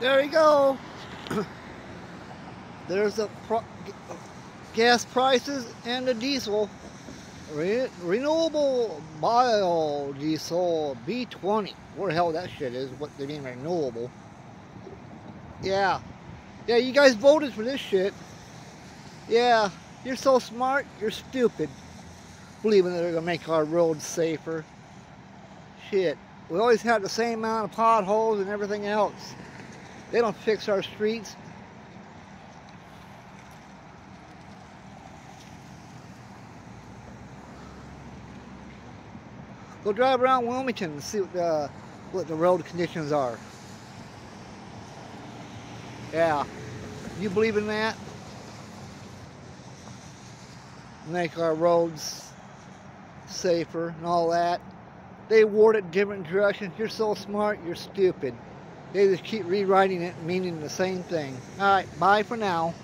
there you go. There's the gas prices and the diesel. Re renewable biodiesel B20. Where the hell that shit is, what they mean renewable. Yeah. Yeah, you guys voted for this shit. Yeah, you're so smart, you're stupid. Believing that they're gonna make our roads safer. Shit. We always have the same amount of potholes and everything else. They don't fix our streets. Go drive around Wilmington and see what the, what the road conditions are. Yeah. You believe in that? Make our roads safer and all that. They ward it different directions. You're so smart, you're stupid. They just keep rewriting it, meaning the same thing. All right, bye for now.